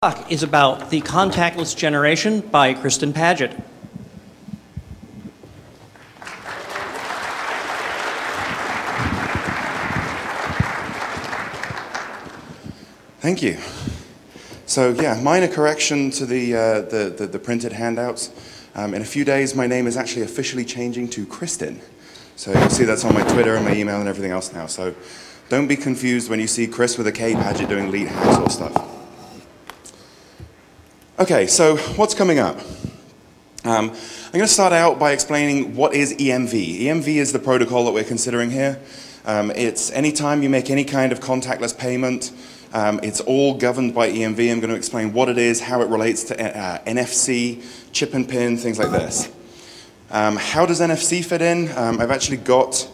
talk is about the contactless generation by Kristin Paget. Thank you. So yeah, minor correction to the, uh, the, the, the, printed handouts. Um, in a few days, my name is actually officially changing to Kristin. So you'll see that's on my Twitter and my email and everything else now. So don't be confused when you see Chris with a K Paget doing lead hacks or stuff. Okay, so what's coming up? Um, I'm going to start out by explaining what is EMV. EMV is the protocol that we're considering here. Um, it's anytime you make any kind of contactless payment, um, it's all governed by EMV. I'm going to explain what it is, how it relates to uh, NFC, chip and pin, things like this. Um, how does NFC fit in? Um, I've actually got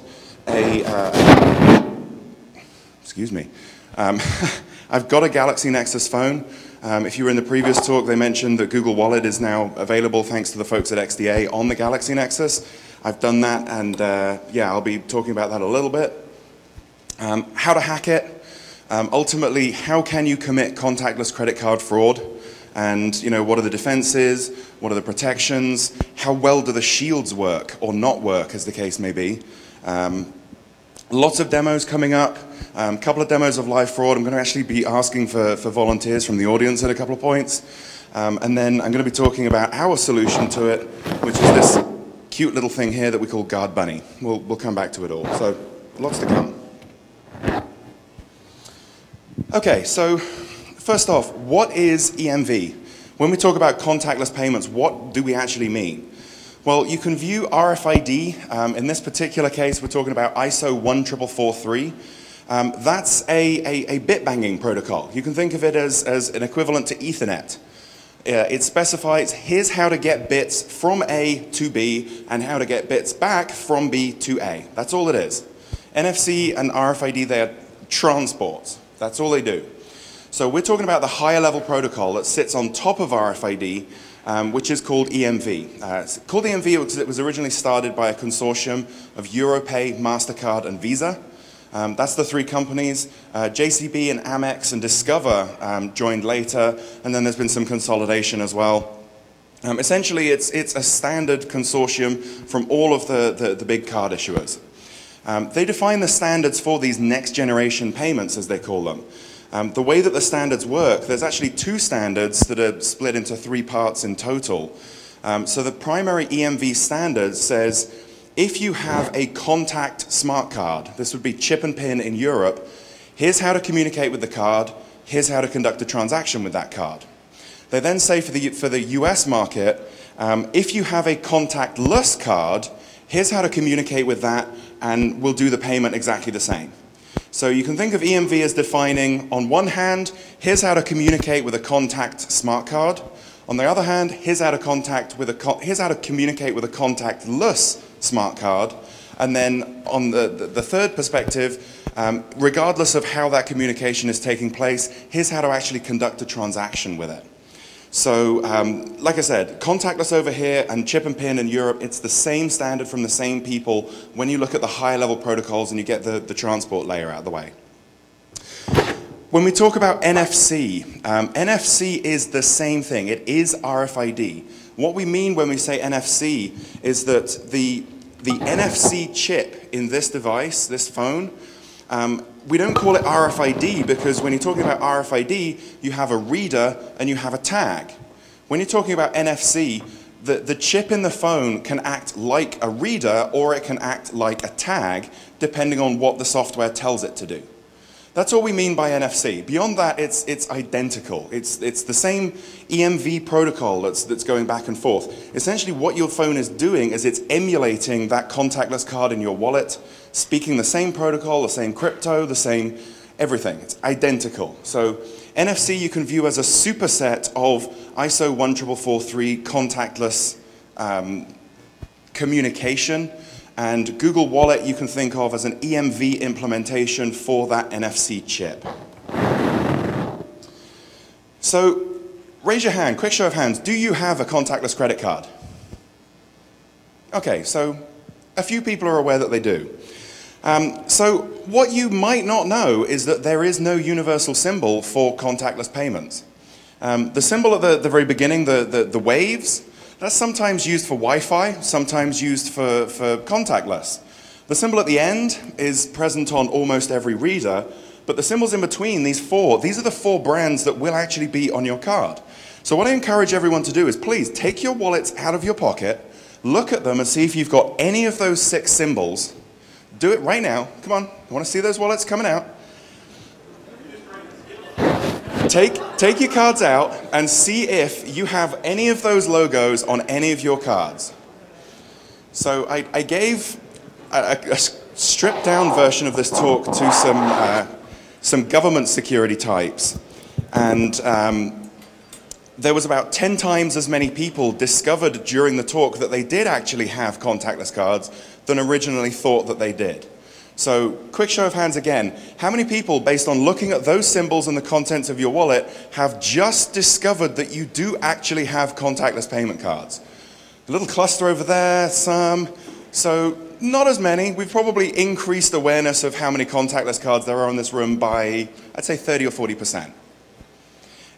a, uh, excuse me, um, I've got a Galaxy Nexus phone. Um, if you were in the previous talk, they mentioned that Google Wallet is now available thanks to the folks at XDA on the Galaxy Nexus. I've done that, and uh, yeah, I'll be talking about that a little bit. Um, how to hack it. Um, ultimately, how can you commit contactless credit card fraud? And you know, what are the defenses? What are the protections? How well do the shields work or not work, as the case may be? Um, lots of demos coming up. A um, couple of demos of live fraud. I'm going to actually be asking for, for volunteers from the audience at a couple of points. Um, and then I'm going to be talking about our solution to it, which is this cute little thing here that we call Guard Bunny. We'll, we'll come back to it all. So lots to come. Okay, so first off, what is EMV? When we talk about contactless payments, what do we actually mean? Well, you can view RFID. Um, in this particular case, we're talking about ISO 14443. Um, that's a, a, a, bit banging protocol. You can think of it as, as an equivalent to Ethernet. Uh, it specifies here's how to get bits from A to B and how to get bits back from B to A. That's all it is. NFC and RFID, they're transports. That's all they do. So we're talking about the higher level protocol that sits on top of RFID, um, which is called EMV. Uh, it's called EMV because it was originally started by a consortium of Europay, MasterCard, and Visa. Um, that's the three companies. Uh, JCB and Amex and Discover um, joined later, and then there's been some consolidation as well. Um, essentially, it's, it's a standard consortium from all of the, the, the big card issuers. Um, they define the standards for these next generation payments, as they call them. Um, the way that the standards work, there's actually two standards that are split into three parts in total. Um, so the primary EMV standard says if you have a contact smart card, this would be chip and pin in Europe, here's how to communicate with the card, here's how to conduct a transaction with that card. They then say for the, for the US market, um, if you have a contactless card, here's how to communicate with that, and we'll do the payment exactly the same. So you can think of EMV as defining, on one hand, here's how to communicate with a contact smart card. On the other hand, here's how to contact with a here's how to communicate with a contactless smart card. And then on the, the, the third perspective, um, regardless of how that communication is taking place, here's how to actually conduct a transaction with it. So, um, like I said, contactless over here and chip and pin in Europe, it's the same standard from the same people when you look at the higher level protocols and you get the, the transport layer out of the way. When we talk about NFC, um, NFC is the same thing. It is RFID. What we mean when we say NFC is that the the NFC chip in this device, this phone, um, we don't call it RFID because when you're talking about RFID, you have a reader and you have a tag. When you're talking about NFC, the, the chip in the phone can act like a reader or it can act like a tag, depending on what the software tells it to do. That's all we mean by NFC. Beyond that, it's, it's identical. It's, it's the same EMV protocol that's, that's going back and forth. Essentially, what your phone is doing is it's emulating that contactless card in your wallet, speaking the same protocol, the same crypto, the same everything. It's identical. So NFC you can view as a superset of ISO 14443 contactless um, communication and Google Wallet you can think of as an EMV implementation for that NFC chip. So raise your hand, quick show of hands. Do you have a contactless credit card? Okay, so a few people are aware that they do. Um, so what you might not know is that there is no universal symbol for contactless payments. Um, the symbol at the, the very beginning, the, the, the waves, that's sometimes used for Wi-Fi, sometimes used for, for contactless. The symbol at the end is present on almost every reader, but the symbols in between, these four, these are the four brands that will actually be on your card. So what I encourage everyone to do is please take your wallets out of your pocket, look at them and see if you've got any of those six symbols. Do it right now. Come on, I want to see those wallets coming out. Take, take your cards out and see if you have any of those logos on any of your cards. So I, I gave a, a, stripped down version of this talk to some, uh, some government security types. And um, there was about 10 times as many people discovered during the talk that they did actually have contactless cards than originally thought that they did. So, quick show of hands again. How many people, based on looking at those symbols and the contents of your wallet, have just discovered that you do actually have contactless payment cards? A little cluster over there, some. So, not as many. We've probably increased awareness of how many contactless cards there are in this room by, I'd say, 30 or 40%.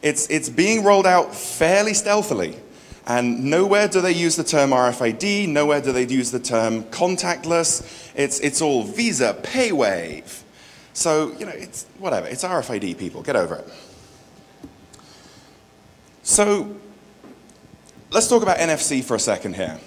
It's, it's being rolled out fairly stealthily. And nowhere do they use the term RFID, nowhere do they use the term contactless. It's, it's all Visa, PayWave. So, you know, it's whatever. It's RFID, people. Get over it. So, let's talk about NFC for a second here.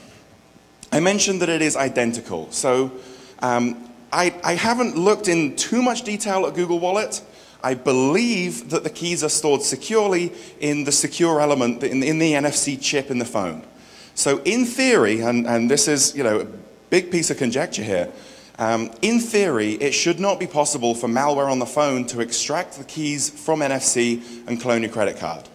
I mentioned that it is identical. So, um, I, I haven't looked in too much detail at Google Wallet. I believe that the keys are stored securely in the secure element, in, in the NFC chip in the phone. So in theory, and, and this is you know, a big piece of conjecture here, um, in theory, it should not be possible for malware on the phone to extract the keys from NFC and clone your credit card.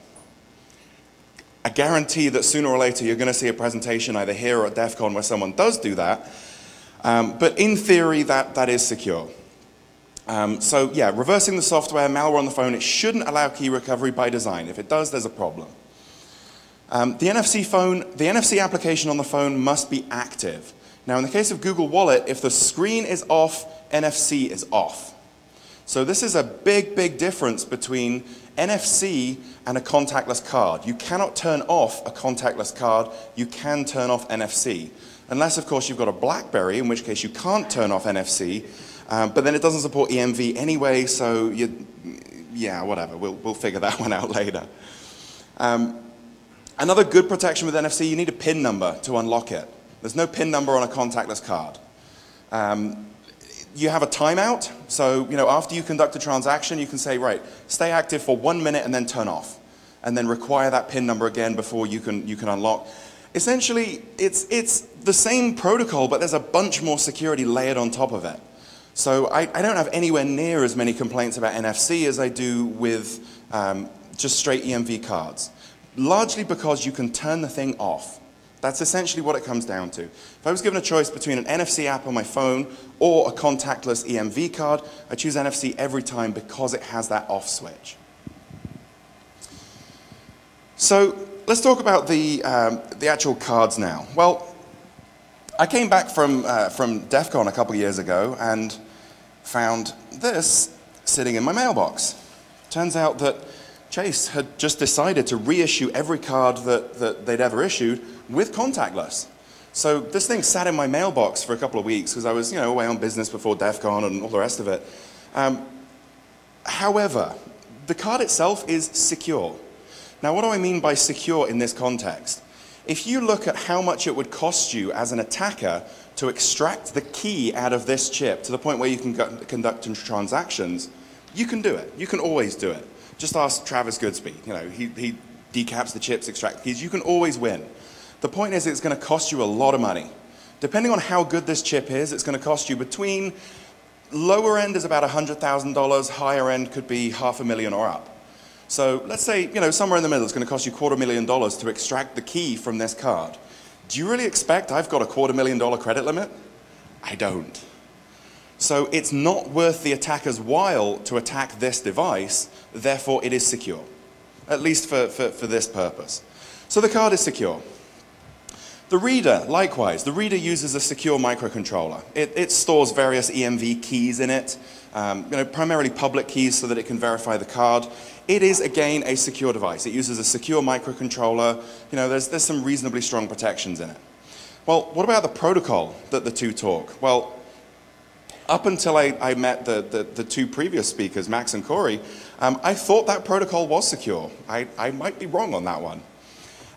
I guarantee that sooner or later you're going to see a presentation either here or at DEF CON where someone does do that. Um, but in theory, that, that is secure. Um, so yeah, reversing the software, malware on the phone, it shouldn't allow key recovery by design. If it does, there's a problem. Um, the NFC phone, the NFC application on the phone must be active. Now in the case of Google Wallet, if the screen is off, NFC is off. So this is a big, big difference between NFC and a contactless card. You cannot turn off a contactless card, you can turn off NFC. Unless, of course, you've got a BlackBerry, in which case you can't turn off NFC, um, but then it doesn't support EMV anyway, so you, yeah, whatever. We'll, we'll figure that one out later. Um, another good protection with NFC, you need a PIN number to unlock it. There's no PIN number on a contactless card. Um, you have a timeout, so you know, after you conduct a transaction, you can say, right, stay active for one minute and then turn off, and then require that PIN number again before you can, you can unlock. Essentially, it's, it's the same protocol, but there's a bunch more security layered on top of it. So I, I, don't have anywhere near as many complaints about NFC as I do with um, just straight EMV cards, largely because you can turn the thing off. That's essentially what it comes down to. If I was given a choice between an NFC app on my phone or a contactless EMV card, I choose NFC every time because it has that off switch. So let's talk about the, um, the actual cards now. Well, I came back from, uh, from DEF CON a couple years ago and found this sitting in my mailbox. Turns out that Chase had just decided to reissue every card that, that they'd ever issued with contactless. So this thing sat in my mailbox for a couple of weeks because I was you know, away on business before DEF CON and all the rest of it. Um, however, the card itself is secure. Now, what do I mean by secure in this context? If you look at how much it would cost you as an attacker to extract the key out of this chip to the point where you can conduct transactions, you can do it. You can always do it. Just ask Travis Goodspeed. You know, he, he decaps the chips, extracts keys. You can always win. The point is it's going to cost you a lot of money. Depending on how good this chip is, it's going to cost you between lower end is about $100,000, higher end could be half a million or up. So let's say, you know, somewhere in the middle, it's going to cost you quarter million dollars to extract the key from this card. Do you really expect I've got a quarter million dollar credit limit? I don't. So it's not worth the attacker's while to attack this device, therefore it is secure, at least for, for, for this purpose. So the card is secure. The reader, likewise, the reader uses a secure microcontroller. It, it stores various EMV keys in it, um, you know, primarily public keys so that it can verify the card. It is, again, a secure device. It uses a secure microcontroller. You know, there's, there's some reasonably strong protections in it. Well, what about the protocol that the two talk? Well, up until I, I met the, the, the, two previous speakers, Max and Corey, um, I thought that protocol was secure. I, I might be wrong on that one.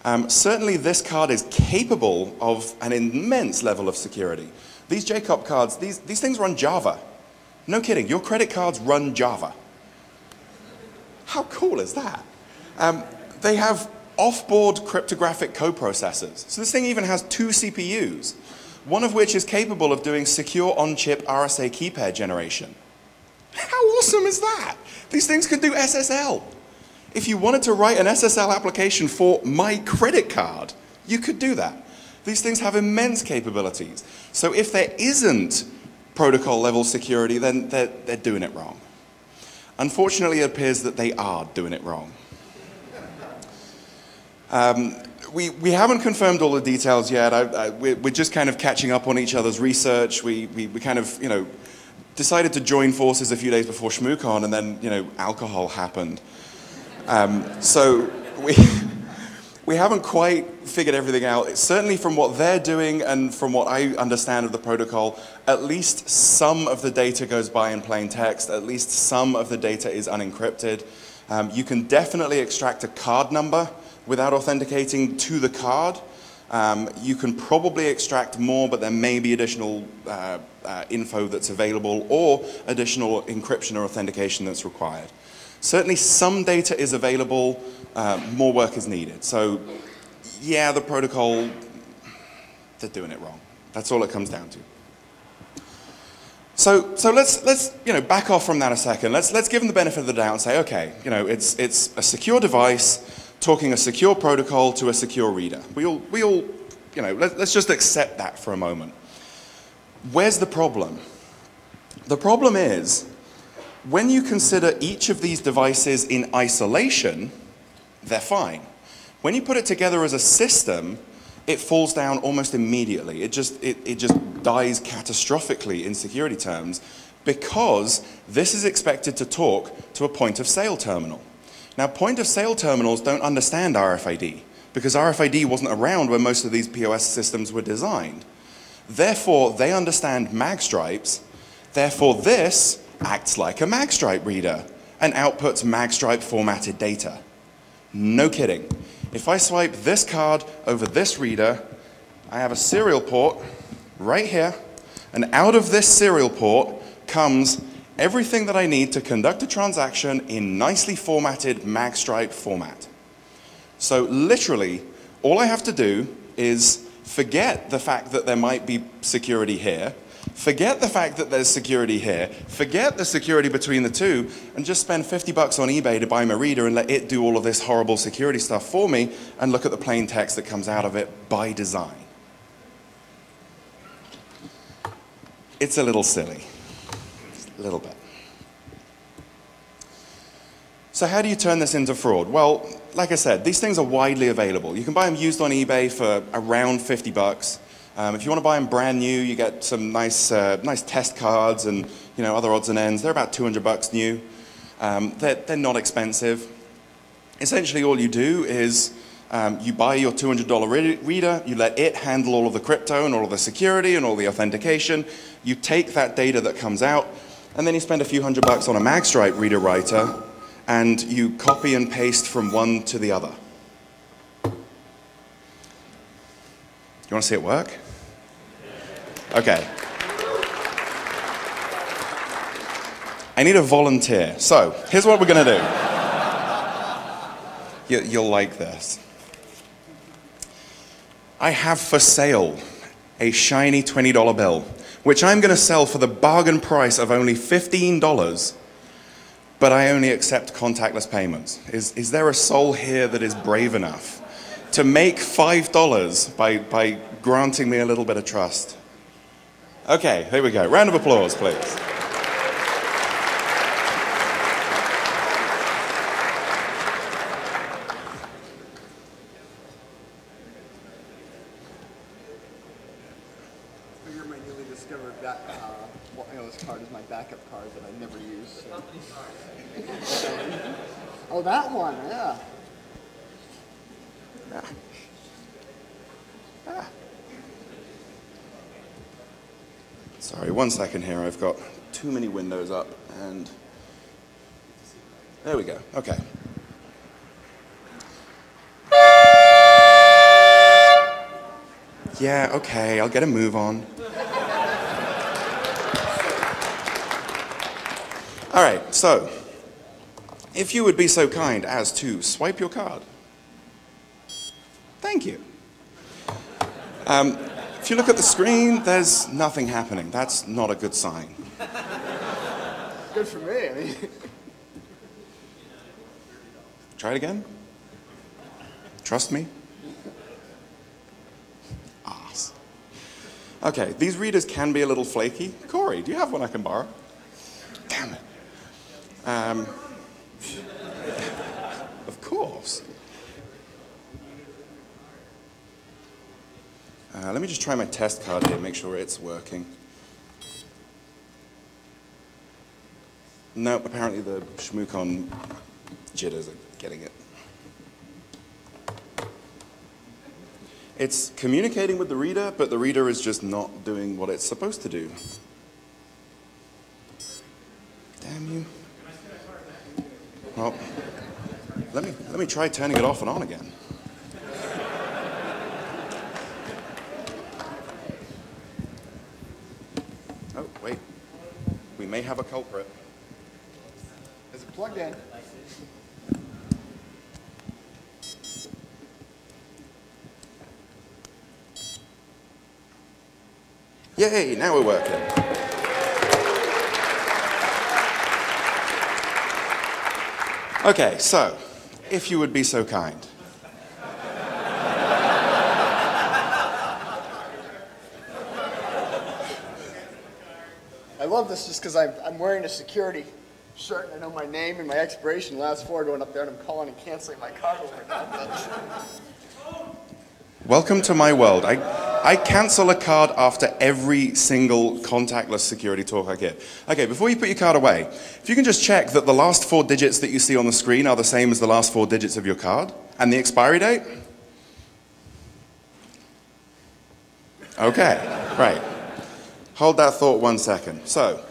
Um, certainly, this card is capable of an immense level of security. These JCOP cards, these, these things run Java. No kidding, your credit cards run Java. How cool is that? Um, they have off-board cryptographic coprocessors. So this thing even has two CPUs, one of which is capable of doing secure on-chip RSA key pair generation. How awesome is that? These things can do SSL. If you wanted to write an SSL application for my credit card, you could do that. These things have immense capabilities. So if there isn't protocol level security, then they're, they're doing it wrong. Unfortunately, it appears that they are doing it wrong. Um, we, we haven't confirmed all the details yet. I, I, we're, we're, just kind of catching up on each other's research. We, we, we kind of, you know, decided to join forces a few days before ShmooCon, and then, you know, alcohol happened. Um, so we, we haven't quite figured everything out. Certainly from what they're doing and from what I understand of the protocol, at least some of the data goes by in plain text. At least some of the data is unencrypted. Um, you can definitely extract a card number without authenticating to the card. Um, you can probably extract more, but there may be additional uh, uh, info that's available or additional encryption or authentication that's required. Certainly some data is available, uh, more work is needed. So yeah, the protocol, they're doing it wrong. That's all it comes down to. So, so let's, let's you know, back off from that a second. Let's, let's give them the benefit of the doubt and say, okay, you know, it's, it's a secure device talking a secure protocol to a secure reader. We all, we all you know, let, let's just accept that for a moment. Where's the problem? The problem is when you consider each of these devices in isolation, they're fine. When you put it together as a system, it falls down almost immediately. It just, it, it just dies catastrophically in security terms because this is expected to talk to a point of sale terminal. Now, point of sale terminals don't understand RFID because RFID wasn't around when most of these POS systems were designed. Therefore, they understand mag stripes. Therefore, this acts like a magstripe reader and outputs magstripe formatted data. No kidding. If I swipe this card over this reader, I have a serial port right here, and out of this serial port comes everything that I need to conduct a transaction in nicely formatted magstripe format. So literally, all I have to do is forget the fact that there might be security here, Forget the fact that there's security here. Forget the security between the two and just spend 50 bucks on eBay to buy my reader and let it do all of this horrible security stuff for me and look at the plain text that comes out of it by design. It's a little silly. A little bit. So how do you turn this into fraud? Well, like I said, these things are widely available. You can buy them used on eBay for around 50 bucks. Um, if you want to buy them brand new, you get some nice, uh, nice test cards and you know other odds and ends. They're about 200 bucks new. Um, they're, they're not expensive. Essentially, all you do is um, you buy your $200 re reader, you let it handle all of the crypto and all of the security and all the authentication. You take that data that comes out, and then you spend a few hundred bucks on a magstripe reader writer, and you copy and paste from one to the other. You want to see it work? Okay. I need a volunteer. So, here's what we're going to do. You, you'll like this. I have for sale a shiny $20 bill, which I'm going to sell for the bargain price of only $15, but I only accept contactless payments. Is, is there a soul here that is brave enough to make $5 by, by granting me a little bit of trust? Okay, here we go. Round of applause, please. You're my newly discovered back, uh, well, you know, this card is my backup card that I never use. So. Oh, that one, yeah. Sorry, one second here. I've got too many windows up and there we go. Okay. Yeah, okay, I'll get a move on. All right, so if you would be so kind as to swipe your card. Thank you. Um, if you look at the screen, there's nothing happening. That's not a good sign. Good for me. I mean, Try it again. Trust me. Ass. Okay, these readers can be a little flaky. Corey, do you have one I can borrow? Damn it. Um, of course. Uh, let me just try my test card here, make sure it's working. No, apparently the Shmoocon jitters are getting it. It's communicating with the reader, but the reader is just not doing what it's supposed to do. Damn you. Well, let me, let me try turning it off and on again. Oh, wait. We may have a culprit. Plugged in? Yay, now we're working. Okay, so, if you would be so kind. I love this just because I'm, I'm wearing a security shirt and I know my name and my expiration last four going up there and I'm calling and canceling my card. Welcome to my world. I, I cancel a card after every single contactless security talk I give. Okay, before you put your card away, if you can just check that the last four digits that you see on the screen are the same as the last four digits of your card and the expiry date. Okay, right. Hold that thought one second. So,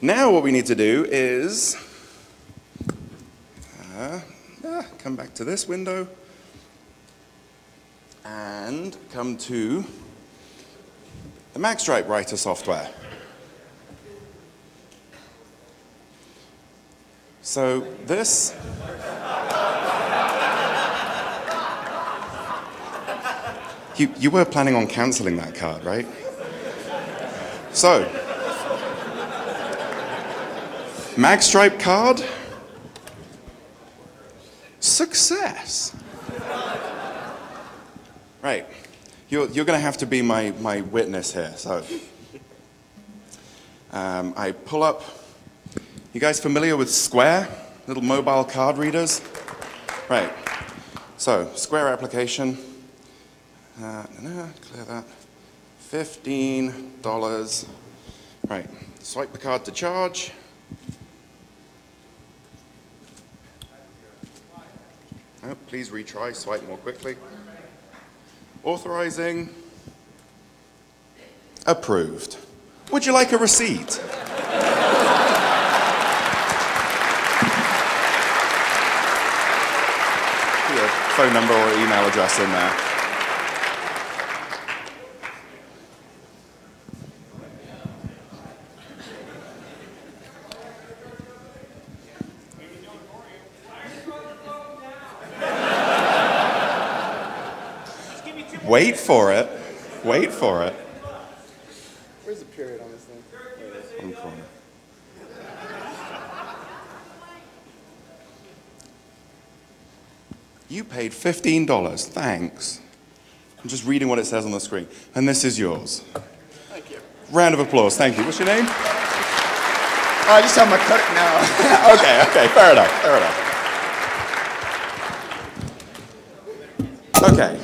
now what we need to do is uh, uh, come back to this window and come to the MagStripe Writer software. So this You, you were planning on canceling that card, right? So, Magstripe card, success. Right, you're, you're going to have to be my, my witness here. So, um, I pull up. You guys familiar with Square? Little mobile card readers? Right. So, Square application. Uh, clear that. Fifteen dollars. Right. Swipe the card to charge. Oh, please retry. Swipe more quickly. Authorizing. Approved. Would you like a receipt? Phone number or email address in there. Wait for it. Wait for it. Where's the period on this thing? One corner. You paid $15. Thanks. I'm just reading what it says on the screen. And this is yours. Thank you. Round of applause. Thank you. What's your name? Oh, I just have my credit now. okay, okay. Fair enough. Fair enough. Okay.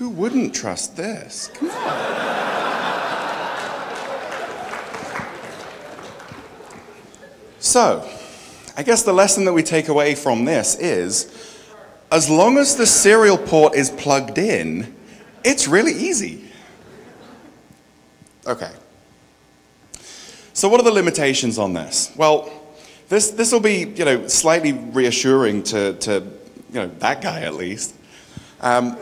Who wouldn't trust this? Come on. So, I guess the lesson that we take away from this is as long as the serial port is plugged in, it's really easy. Okay. So what are the limitations on this? Well, this this will be you know slightly reassuring to, to you know that guy at least. Um,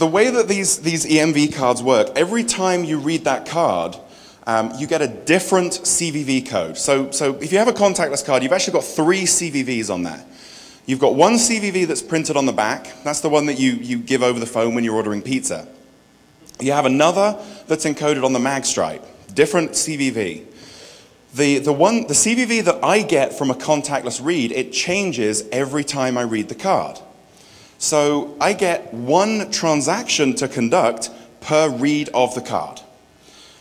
the way that these these EMV cards work, every time you read that card, um, you get a different CVV code. So so if you have a contactless card, you've actually got three CVVs on there. You've got one CVV that's printed on the back. That's the one that you, you give over the phone when you're ordering pizza. You have another that's encoded on the mag stripe, different CVV. The, the, one, the CVV that I get from a contactless read, it changes every time I read the card. So I get one transaction to conduct per read of the card.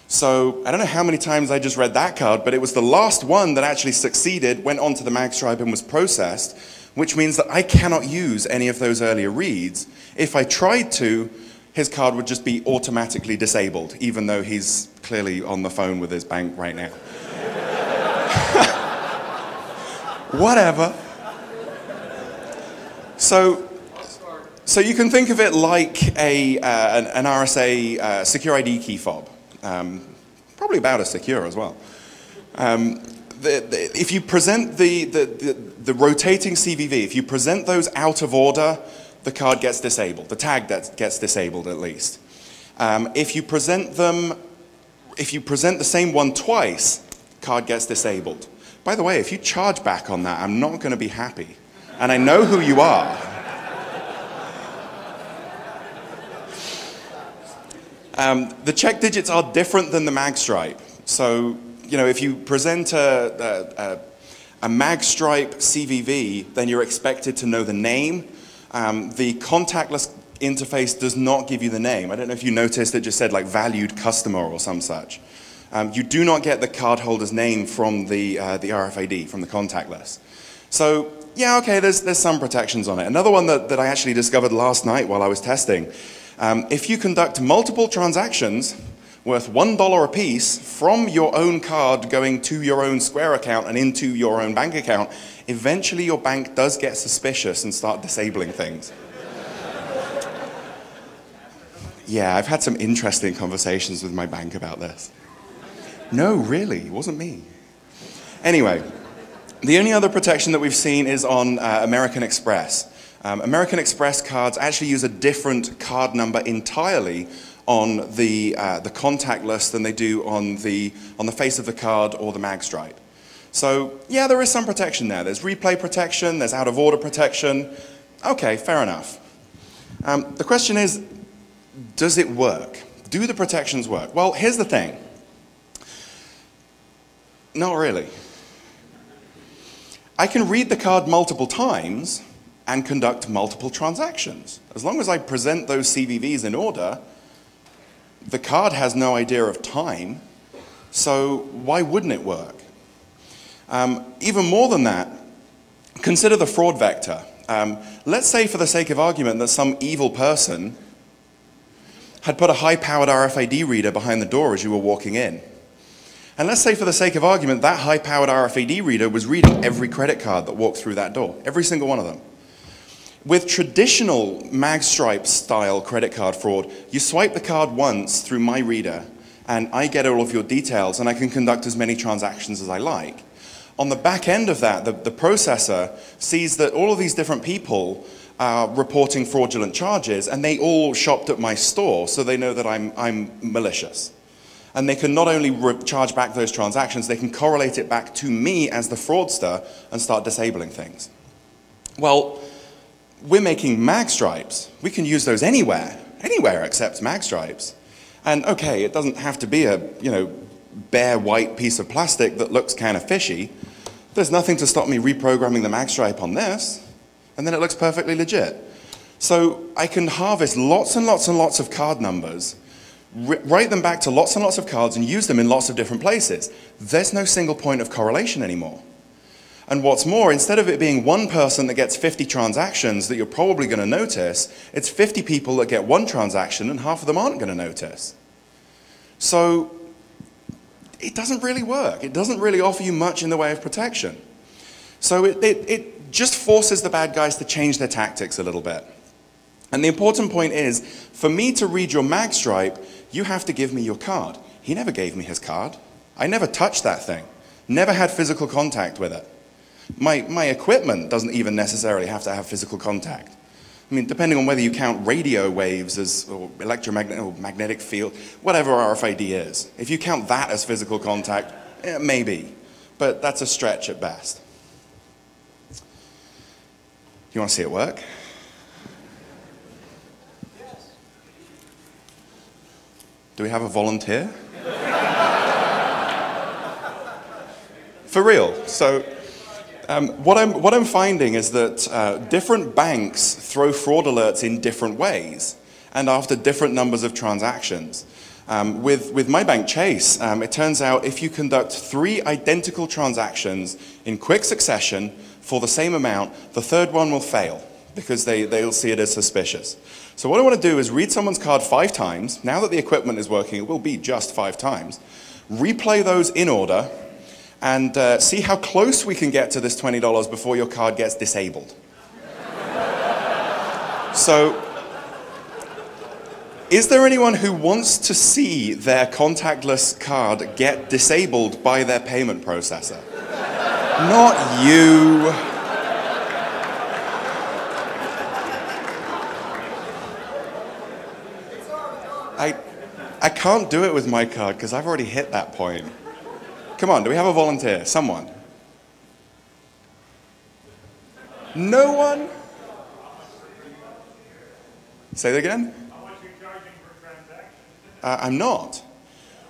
So I don't know how many times I just read that card, but it was the last one that actually succeeded, went onto the magstripe and was processed, which means that I cannot use any of those earlier reads. If I tried to, his card would just be automatically disabled, even though he's clearly on the phone with his bank right now. Whatever. So, so you can think of it like a, uh, an, an, RSA uh, SecurID key fob. Um, probably about as secure as well. Um, the, the, if you present the, the, the, rotating CVV, if you present those out of order, the card gets disabled. The tag that gets disabled at least. Um, if you present them, if you present the same one twice, card gets disabled. By the way, if you charge back on that, I'm not going to be happy. And I know who you are. Um, the check digits are different than the mag stripe. So you know, if you present a, a, a CVV, then you're expected to know the name. Um, the contactless interface does not give you the name. I don't know if you noticed it just said like valued customer or some such. Um, you do not get the cardholder's name from the, uh, the RFID, from the contactless. So yeah, okay, there's, there's some protections on it. Another one that, that I actually discovered last night while I was testing, um, if you conduct multiple transactions, worth $1 a piece from your own card going to your own Square account and into your own bank account, eventually your bank does get suspicious and start disabling things. yeah, I've had some interesting conversations with my bank about this. No, really, it wasn't me. Anyway, the only other protection that we've seen is on uh, American Express. Um, American Express cards actually use a different card number entirely on the, uh, the contactless than they do on the, on the face of the card or the mag stripe. So yeah, there is some protection there. There's replay protection, there's out of order protection. Okay, fair enough. Um, the question is, does it work? Do the protections work? Well, here's the thing. Not really. I can read the card multiple times and conduct multiple transactions. As long as I present those CVVs in order, the card has no idea of time, so why wouldn't it work? Um, even more than that, consider the fraud vector. Um, let's say, for the sake of argument, that some evil person had put a high-powered RFID reader behind the door as you were walking in. And let's say, for the sake of argument, that high-powered RFID reader was reading every credit card that walked through that door, every single one of them. With traditional magstripe style credit card fraud, you swipe the card once through my reader and I get all of your details and I can conduct as many transactions as I like. On the back end of that, the, the processor sees that all of these different people are reporting fraudulent charges and they all shopped at my store so they know that I'm, I'm malicious. And they can not only charge back those transactions, they can correlate it back to me as the fraudster and start disabling things. Well, we're making mag stripes. We can use those anywhere, anywhere except mag stripes. And okay, it doesn't have to be a, you know, bare white piece of plastic that looks kind of fishy. There's nothing to stop me reprogramming the mag stripe on this, and then it looks perfectly legit. So I can harvest lots and lots and lots of card numbers, write them back to lots and lots of cards and use them in lots of different places. There's no single point of correlation anymore. And what's more, instead of it being one person that gets 50 transactions that you're probably going to notice, it's 50 people that get one transaction and half of them aren't going to notice. So it doesn't really work. It doesn't really offer you much in the way of protection. So it, it, it just forces the bad guys to change their tactics a little bit. And the important point is, for me to read your magstripe, you have to give me your card. He never gave me his card. I never touched that thing. Never had physical contact with it. My, my equipment doesn't even necessarily have to have physical contact. I mean, depending on whether you count radio waves as or electromagnetic or magnetic field, whatever RFID is. If you count that as physical contact, eh, maybe. But that's a stretch at best. You want to see it work? Do we have a volunteer? For real. So, um, what, I'm, what I'm finding is that uh, different banks throw fraud alerts in different ways and after different numbers of transactions. Um, with, with my bank Chase, um, it turns out if you conduct three identical transactions in quick succession for the same amount, the third one will fail because they, they'll see it as suspicious. So what I want to do is read someone's card five times. Now that the equipment is working, it will be just five times. Replay those in order and uh, see how close we can get to this $20 before your card gets disabled. so, is there anyone who wants to see their contactless card get disabled by their payment processor? Not you. I, I can't do it with my card because I've already hit that point. Come on, do we have a volunteer? Someone. No one? Say that again? Uh, I'm not.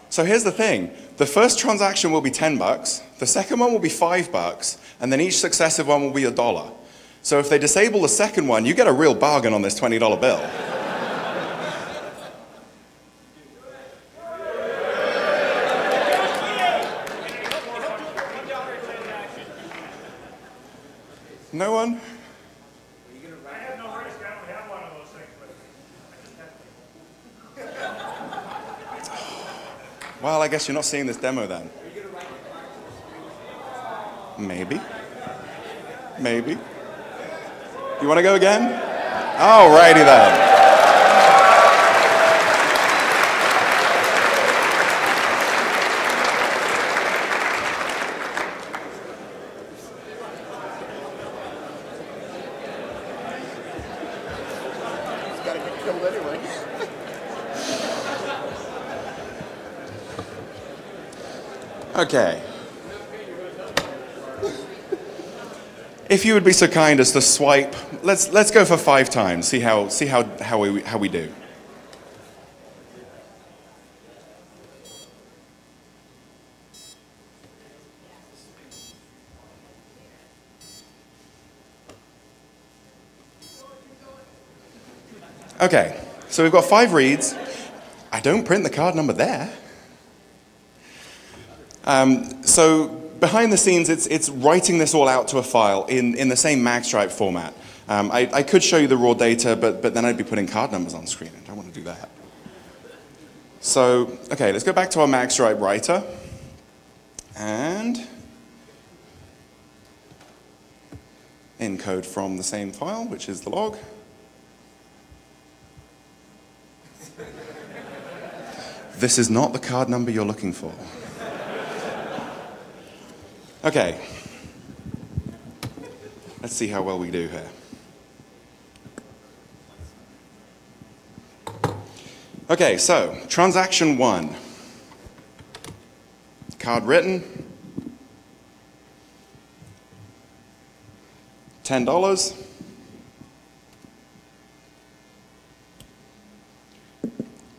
So here's the thing. The first transaction will be 10 bucks, the second one will be 5 bucks, and then each successive one will be a dollar. So if they disable the second one, you get a real bargain on this $20 bill. No one? I have no risk, I don't have one of those things, but Well, I guess you're not seeing this demo then. Maybe. Maybe. You want to go again? Alrighty then. Okay. If you would be so kind as to swipe, let's, let's go for five times, see how, see how, how, we, how we do. Okay, so we've got five reads. I don't print the card number there. Um, so behind the scenes, it's, it's writing this all out to a file in, in the same magstripe format. Um, I, I could show you the raw data, but, but then I'd be putting card numbers on screen. And I don't want to do that. So, okay, let's go back to our magstripe writer. And encode from the same file, which is the log. This is not the card number you're looking for. Okay. Let's see how well we do here. Okay, so transaction one. Card written. Ten dollars.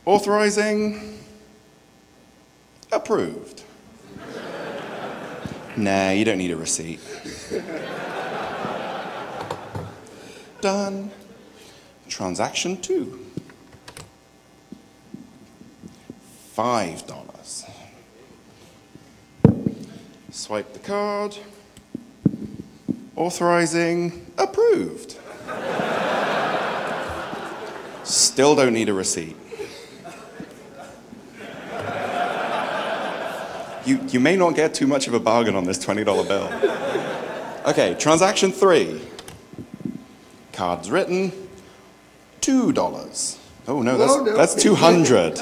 Authorizing. Approved. Nah, you don't need a receipt. Done. Transaction two. Five dollars. Swipe the card. Authorizing, approved. Still don't need a receipt. You, you may not get too much of a bargain on this $20 bill. Okay, transaction three. Cards written, $2. Oh no, that's, No, no. that's 200.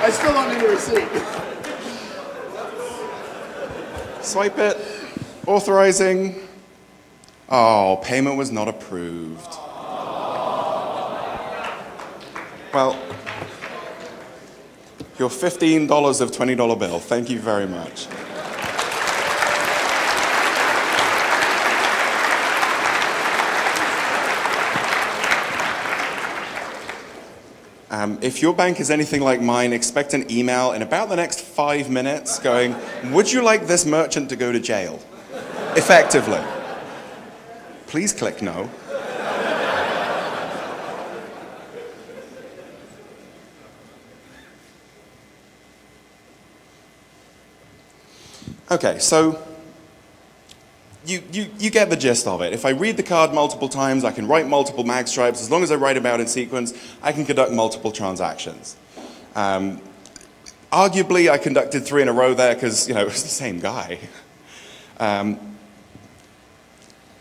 I still don't need a receipt. Swipe it. Authorizing. Oh, payment was not approved. Well, your $15 of $20 bill. Thank you very much. Um, if your bank is anything like mine, expect an email in about the next five minutes going, Would you like this merchant to go to jail? Effectively. Please click no. Okay, so you, you, you get the gist of it. If I read the card multiple times, I can write multiple mag stripes. As long as I write about in sequence, I can conduct multiple transactions. Um, arguably, I conducted three in a row there because, you know, it was the same guy. Um,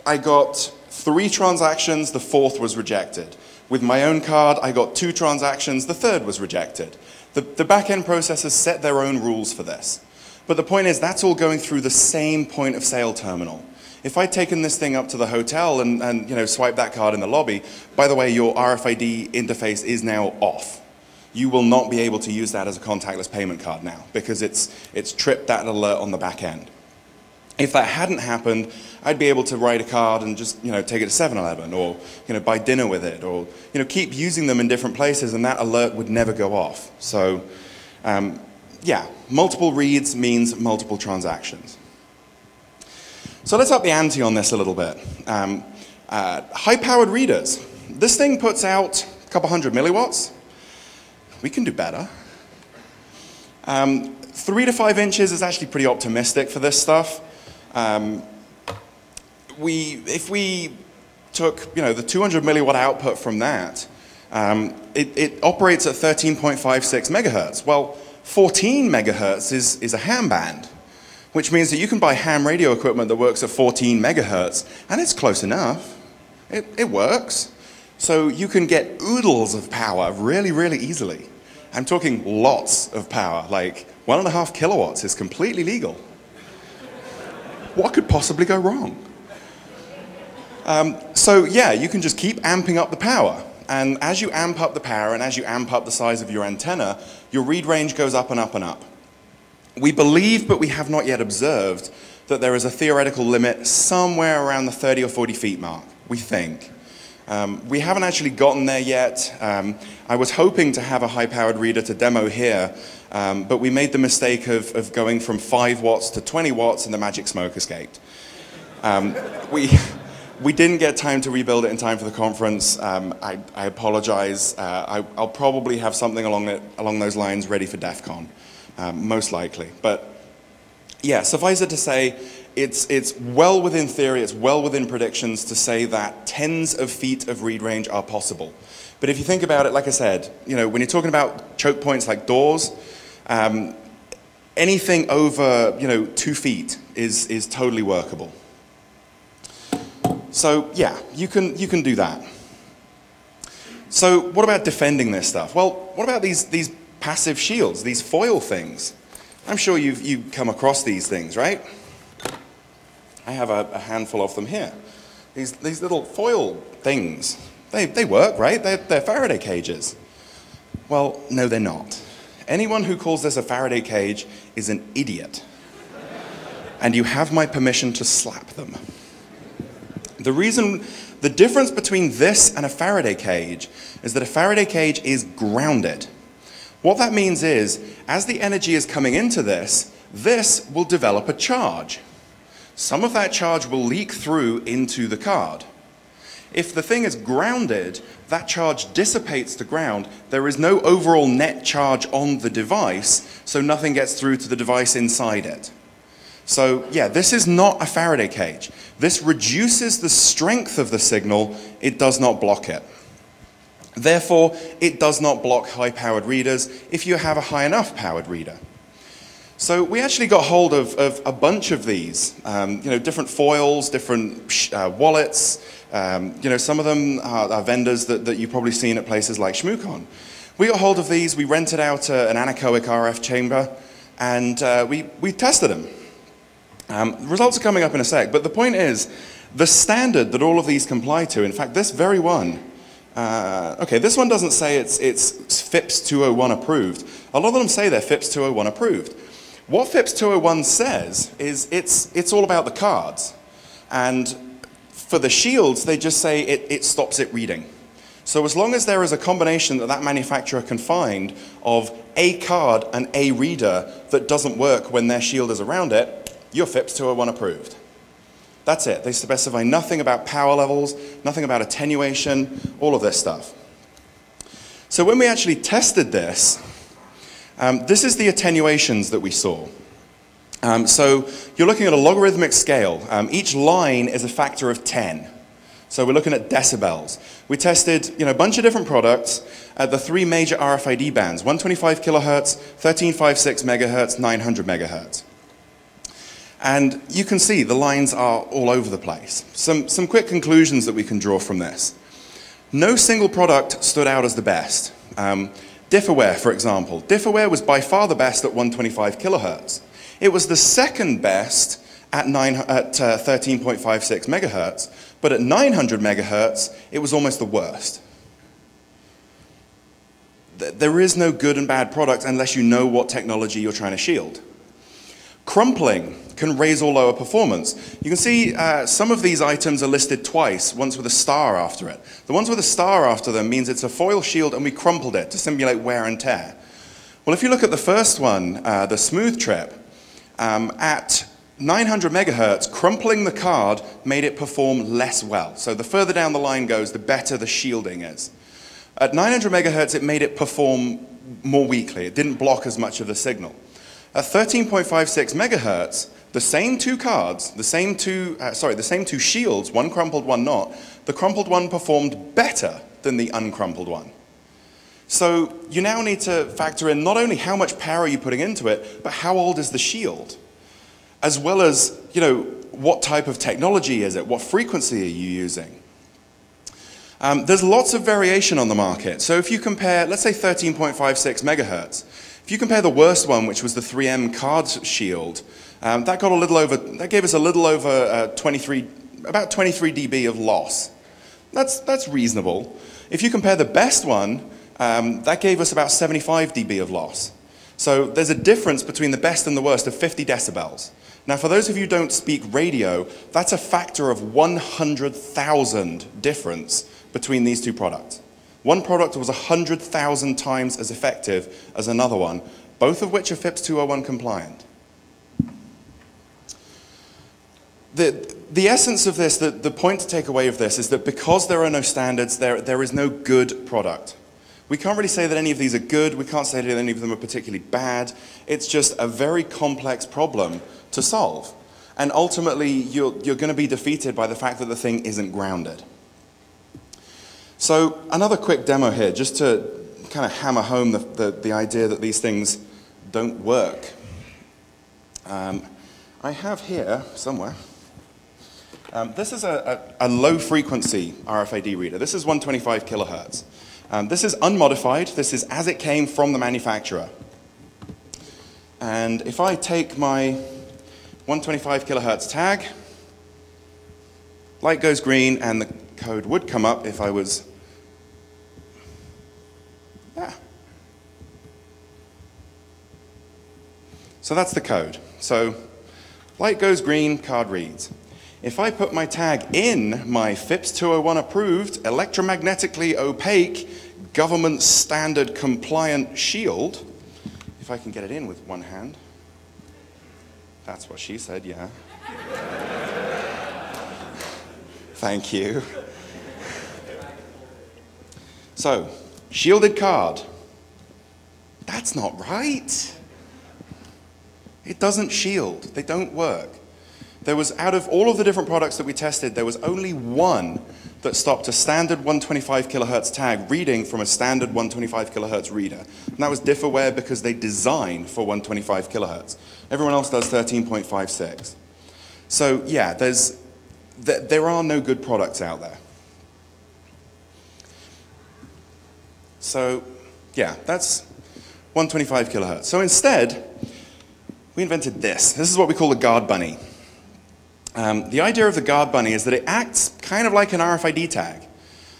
I got three transactions, the fourth was rejected. With my own card, I got two transactions, the third was rejected. The, the back-end processors set their own rules for this. But the point is, that's all going through the same point of sale terminal. If I'd taken this thing up to the hotel and, and you know, swiped that card in the lobby, by the way, your RFID interface is now off. You will not be able to use that as a contactless payment card now because it's, it's tripped that alert on the back end. If that hadn't happened, I'd be able to write a card and just you know, take it to 7-Eleven or you know, buy dinner with it or you know, keep using them in different places and that alert would never go off. So um, yeah, multiple reads means multiple transactions. So let's up the ante on this a little bit. Um, uh, high-powered readers. This thing puts out a couple hundred milliwatts. We can do better. Um, three to five inches is actually pretty optimistic for this stuff. Um, we, if we took you know, the 200 milliwatt output from that, um, it, it operates at 13.56 megahertz. Well, 14 megahertz is, is a ham band, which means that you can buy ham radio equipment that works at 14 megahertz, and it's close enough. It, it works. So you can get oodles of power really, really easily. I'm talking lots of power, like one and a half kilowatts is completely legal. What could possibly go wrong? Um, so yeah, you can just keep amping up the power. And as you amp up the power and as you amp up the size of your antenna, your read range goes up and up and up. We believe, but we have not yet observed, that there is a theoretical limit somewhere around the 30 or 40 feet mark, we think. Um, we haven't actually gotten there yet. Um, I was hoping to have a high-powered reader to demo here, um, but we made the mistake of, of, going from 5 watts to 20 watts and the magic smoke escaped. Um, we, we didn't get time to rebuild it in time for the conference. Um, I, I, apologize. Uh, I, will probably have something along, it, along those lines ready for DEF CON, um, most likely. But yeah, suffice it to say, it's, it's well within theory, it's well within predictions to say that tens of feet of read range are possible. But if you think about it, like I said, you know, when you're talking about choke points like doors, um, anything over, you know, two feet is, is totally workable. So yeah, you can, you can do that. So what about defending this stuff? Well, what about these, these passive shields, these foil things? I'm sure you've, you've come across these things, right? I have a, a handful of them here. These, these little foil things, they, they work, right? They're, they're Faraday cages. Well, no, they're not. Anyone who calls this a Faraday cage is an idiot. and you have my permission to slap them. The reason, the difference between this and a Faraday cage is that a Faraday cage is grounded. What that means is, as the energy is coming into this, this will develop a charge. Some of that charge will leak through into the card. If the thing is grounded, that charge dissipates to ground. There is no overall net charge on the device, so nothing gets through to the device inside it. So yeah, this is not a Faraday cage. This reduces the strength of the signal, it does not block it. Therefore, it does not block high-powered readers if you have a high enough powered reader. So we actually got hold of, of a bunch of these, um, you know, different foils, different uh, wallets. Um, you know, some of them are, are vendors that, that you've probably seen at places like Shmoocon. We got hold of these, we rented out a, an anechoic RF chamber, and uh, we, we tested them. Um, results are coming up in a sec, but the point is, the standard that all of these comply to, in fact, this very one, uh, okay, this one doesn't say it's, it's FIPS 201 approved. A lot of them say they're FIPS 201 approved. What FIPS 201 says is it's, it's all about the cards. And for the shields, they just say it, it stops it reading. So as long as there is a combination that that manufacturer can find of a card and a reader that doesn't work when their shield is around it, you're FIPS 201 approved. That's it. They specify nothing about power levels, nothing about attenuation, all of this stuff. So when we actually tested this, um, this is the attenuations that we saw. Um, so you're looking at a logarithmic scale. Um, each line is a factor of 10. So we're looking at decibels. We tested you know, a bunch of different products at the three major RFID bands, 125 kilohertz, 1356 megahertz, 900 megahertz. And you can see the lines are all over the place. Some, some quick conclusions that we can draw from this. No single product stood out as the best. Um, DIFRwear, for example. DIFRwear was by far the best at 125 kilohertz. It was the second best at, at uh, 13.56 megahertz, but at 900 megahertz, it was almost the worst. There is no good and bad product unless you know what technology you're trying to shield. Crumpling can raise or lower performance. You can see uh, some of these items are listed twice, once with a star after it. The ones with a star after them means it's a foil shield and we crumpled it to simulate wear and tear. Well, if you look at the first one, uh, the smooth trip, um, at 900 megahertz, crumpling the card made it perform less well. So the further down the line goes, the better the shielding is. At 900 megahertz, it made it perform more weakly. It didn't block as much of the signal. At 13.56 megahertz, the same two cards, the same two, uh, sorry, the same two shields, one crumpled, one not, the crumpled one performed better than the uncrumpled one. So you now need to factor in not only how much power are you're putting into it, but how old is the shield? As well as, you know, what type of technology is it? What frequency are you using? Um, there's lots of variation on the market. So if you compare, let's say 13.56 megahertz, if you compare the worst one, which was the 3M card shield, um, that got a little over, that gave us a little over uh, 23, about 23 dB of loss. That's, that's reasonable. If you compare the best one, um, that gave us about 75 dB of loss. So there's a difference between the best and the worst of 50 decibels. Now, for those of you who don't speak radio, that's a factor of 100,000 difference between these two products. One product was 100,000 times as effective as another one, both of which are FIPS 201 compliant. The, the essence of this, the, the point to take away of this is that because there are no standards, there, there is no good product. We can't really say that any of these are good, we can't say that any of them are particularly bad. It's just a very complex problem to solve. And ultimately, you're, you're going to be defeated by the fact that the thing isn't grounded. So another quick demo here, just to kind of hammer home the, the, the idea that these things don't work. Um, I have here, somewhere, um, this is a, a, a, low frequency RFID reader. This is 125 kilohertz. Um, this is unmodified. This is as it came from the manufacturer. And if I take my 125 kilohertz tag, light goes green and the code would come up if I was, yeah. So that's the code. So light goes green, card reads. If I put my tag in my FIPS 201 approved, electromagnetically opaque, government standard compliant shield, if I can get it in with one hand, that's what she said, yeah. Thank you. So, shielded card. That's not right. It doesn't shield. They don't work. There was, out of all of the different products that we tested, there was only one that stopped a standard 125 kilohertz tag reading from a standard 125 kilohertz reader. And that was DIFRwear because they design for 125 kilohertz. Everyone else does 13.56. So yeah, there's, th there are no good products out there. So yeah, that's 125 kilohertz. So instead, we invented this. This is what we call the guard bunny. Um, the idea of the guard bunny is that it acts kind of like an RFID tag.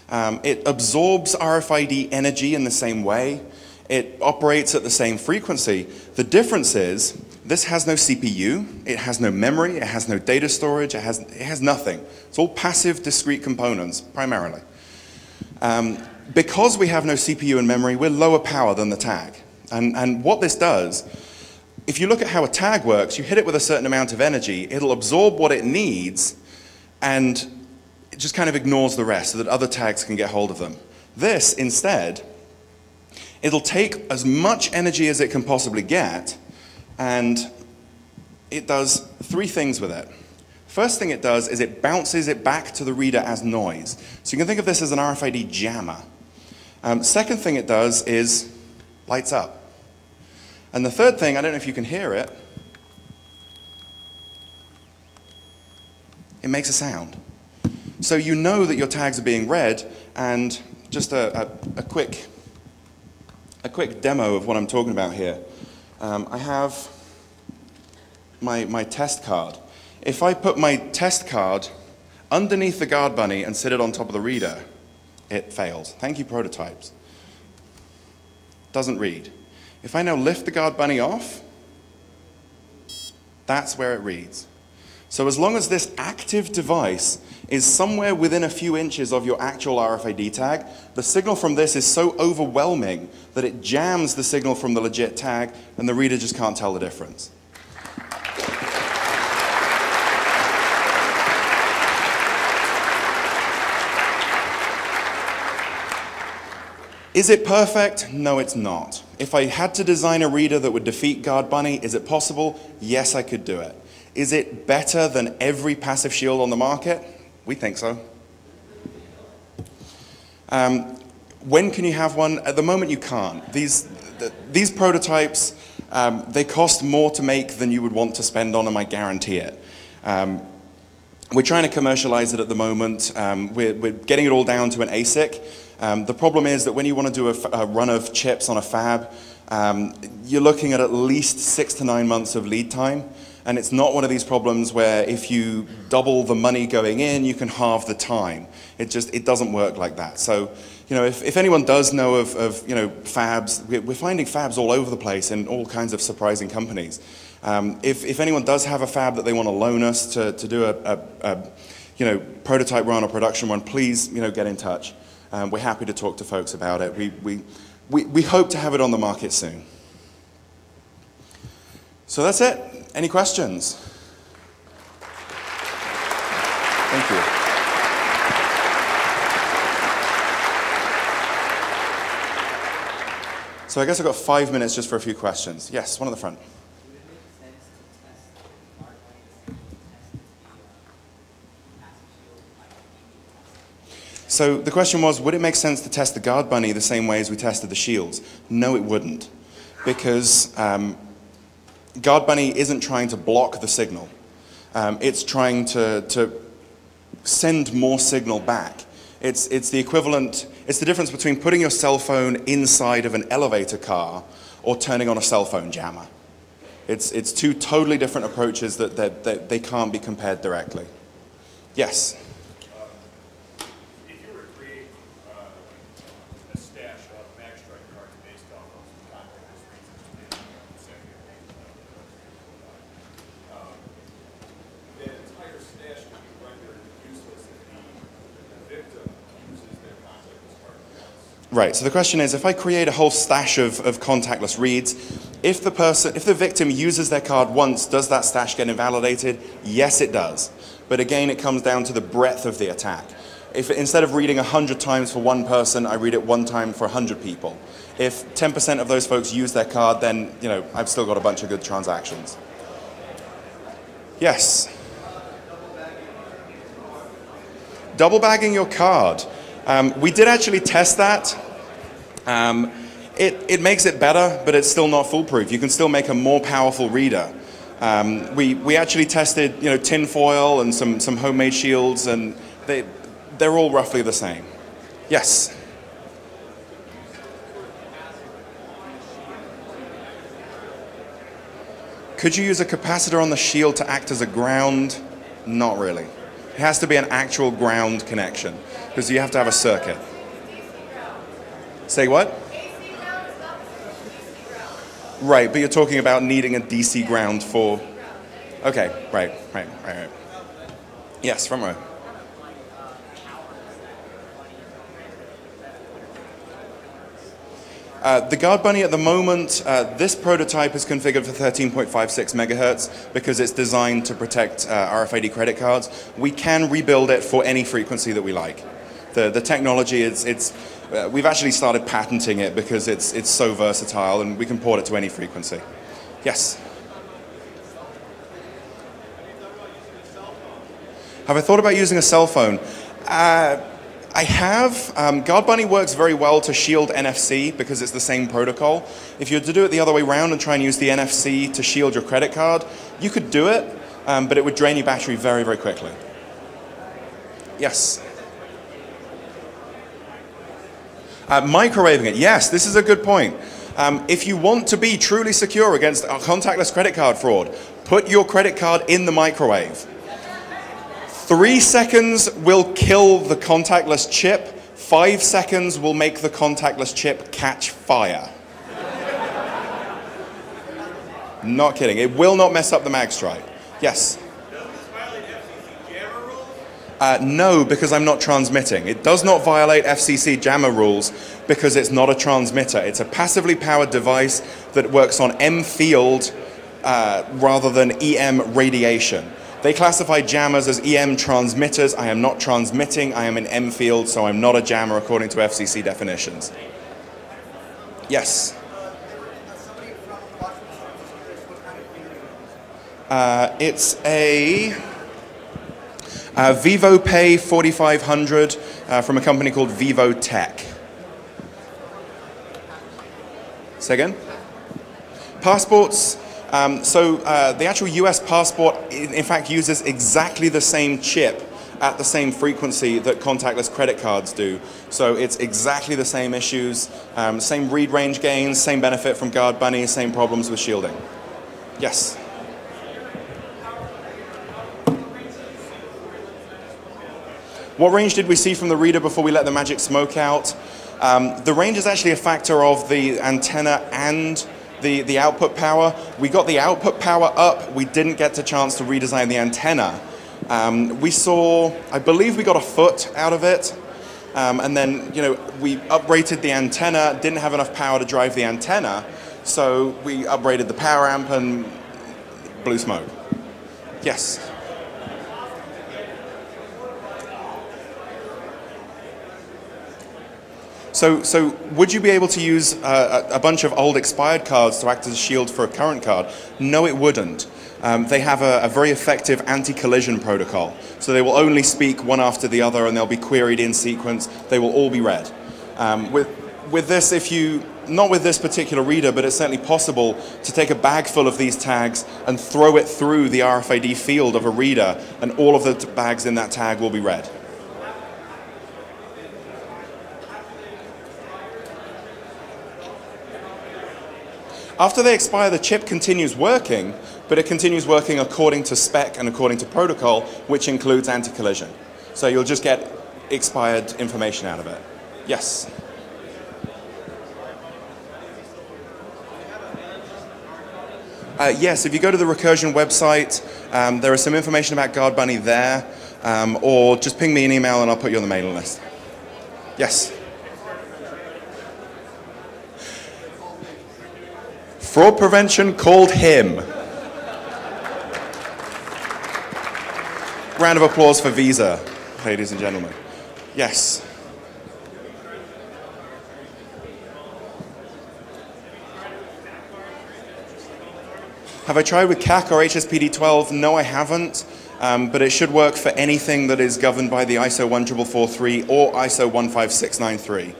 Um, it absorbs RFID energy in the same way. It operates at the same frequency. The difference is this has no CPU, it has no memory, it has no data storage, it has, it has nothing. It's all passive discrete components, primarily. Um, because we have no CPU and memory, we're lower power than the tag. And, and what this does if you look at how a tag works, you hit it with a certain amount of energy, it'll absorb what it needs and it just kind of ignores the rest so that other tags can get hold of them. This, instead, it'll take as much energy as it can possibly get and it does three things with it. First thing it does is it bounces it back to the reader as noise. So you can think of this as an RFID jammer. Um, second thing it does is lights up. And the third thing, I don't know if you can hear it, it makes a sound. So you know that your tags are being read, and just a, a, a quick, a quick demo of what I'm talking about here. Um, I have my, my test card. If I put my test card underneath the guard bunny and sit it on top of the reader, it fails. Thank you, prototypes. Doesn't read. If I now lift the guard bunny off, that's where it reads. So as long as this active device is somewhere within a few inches of your actual RFID tag, the signal from this is so overwhelming that it jams the signal from the legit tag and the reader just can't tell the difference. Is it perfect? No, it's not. If I had to design a reader that would defeat Guard Bunny, is it possible? Yes, I could do it. Is it better than every passive shield on the market? We think so. Um, when can you have one? At the moment, you can't. These, these prototypes, um, they cost more to make than you would want to spend on them, I guarantee it. Um, we're trying to commercialize it at the moment. Um, we're, we're getting it all down to an ASIC. Um, the problem is that when you want to do a, run of chips on a fab, um, you're looking at at least six to nine months of lead time. And it's not one of these problems where if you double the money going in, you can halve the time. It just, it doesn't work like that. So, you know, if, if anyone does know of, of you know, fabs, we're finding fabs all over the place in all kinds of surprising companies. Um, if, if anyone does have a fab that they want to loan us to, to do a, a, a you know, prototype run or production run, please, you know, get in touch. Um, we're happy to talk to folks about it. We, we, we, we hope to have it on the market soon. So that's it. Any questions? Thank you. So I guess I've got five minutes just for a few questions. Yes, one at the front. So the question was, would it make sense to test the guard bunny the same way as we tested the shields? No, it wouldn't, because um, guard bunny isn't trying to block the signal. Um, it's trying to, to send more signal back. It's, it's the equivalent, it's the difference between putting your cell phone inside of an elevator car or turning on a cell phone jammer. It's, it's two totally different approaches that, that, that they can't be compared directly. Yes? Right, so the question is, if I create a whole stash of, of contactless reads, if the person, if the victim uses their card once, does that stash get invalidated? Yes, it does. But again, it comes down to the breadth of the attack. If instead of reading 100 times for one person, I read it one time for 100 people. If 10% of those folks use their card, then you know, I've still got a bunch of good transactions. Yes. Double bagging your card. Um, we did actually test that. Um, it, it makes it better, but it's still not foolproof. You can still make a more powerful reader. Um, we, we actually tested you know, tin foil and some, some homemade shields, and they, they're all roughly the same. Yes? Could you use a capacitor on the shield to act as a ground? Not really. It has to be an actual ground connection because you have to have a circuit. Say what? Right, but you're talking about needing a DC ground for. Okay, right, right, right, right. Yes, from row. Uh, the Guard Bunny at the moment, uh, this prototype is configured for 13.56 megahertz because it's designed to protect uh, RFID credit cards. We can rebuild it for any frequency that we like. The, the technology, is, it's, uh, we've actually started patenting it because it's, it's so versatile and we can port it to any frequency. Yes? Have I thought about using a cell phone? Uh, I have. Um, Guard Bunny works very well to shield NFC because it's the same protocol. If you were to do it the other way around and try and use the NFC to shield your credit card, you could do it, um, but it would drain your battery very, very quickly. Yes? Uh, microwaving it. Yes, this is a good point. Um, if you want to be truly secure against contactless credit card fraud, put your credit card in the microwave. Three seconds will kill the contactless chip. Five seconds will make the contactless chip catch fire. not kidding. It will not mess up the mag stripe. Yes? Uh, no, because I'm not transmitting. It does not violate FCC jammer rules because it's not a transmitter. It's a passively powered device that works on M field uh, rather than EM radiation. They classify jammers as EM transmitters. I am not transmitting. I am in M field, so I'm not a jammer according to FCC definitions. Yes? Uh, it's a, a ViVOpay 4500 uh, from a company called ViVOtech. Say again? Passports um, so uh, the actual US passport, in, in fact, uses exactly the same chip at the same frequency that contactless credit cards do. So it's exactly the same issues, um, same read range gains, same benefit from Guard Bunny, same problems with shielding. Yes? What range did we see from the reader before we let the magic smoke out? Um, the range is actually a factor of the antenna and the, the output power. We got the output power up. We didn't get the chance to redesign the antenna. Um, we saw, I believe we got a foot out of it. Um, and then, you know, we uprated the antenna, didn't have enough power to drive the antenna. So we uprated the power amp and blew smoke. Yes? So, so would you be able to use uh, a bunch of old expired cards to act as a shield for a current card? No, it wouldn't. Um, they have a, a very effective anti-collision protocol. So they will only speak one after the other and they'll be queried in sequence. They will all be read. Um, with, with this, if you, not with this particular reader, but it's certainly possible to take a bag full of these tags and throw it through the RFID field of a reader and all of the bags in that tag will be read. After they expire, the chip continues working, but it continues working according to spec and according to protocol, which includes anti-collision. So you'll just get expired information out of it. Yes? Uh, yes, if you go to the Recursion website, um, there is some information about Guard Bunny there, um, or just ping me an email and I'll put you on the mailing list. Yes? Fraud prevention called him. Round of applause for Visa, ladies and gentlemen. Yes. Have I tried with CAC or HSPD12? No, I haven't. Um, but it should work for anything that is governed by the ISO 14443 or ISO 15693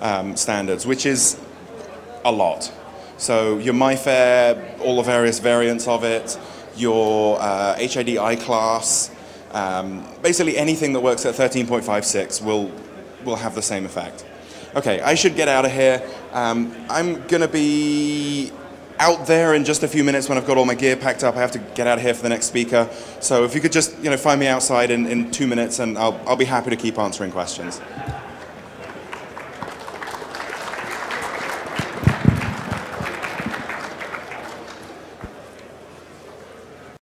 um, standards, which is a lot. So your MIFARE, all the various variants of it, your uh, HID iCLASS, um, basically anything that works at 13.56 will, will have the same effect. Okay, I should get out of here. Um, I'm going to be out there in just a few minutes when I've got all my gear packed up. I have to get out of here for the next speaker. So if you could just you know, find me outside in, in two minutes and I'll, I'll be happy to keep answering questions.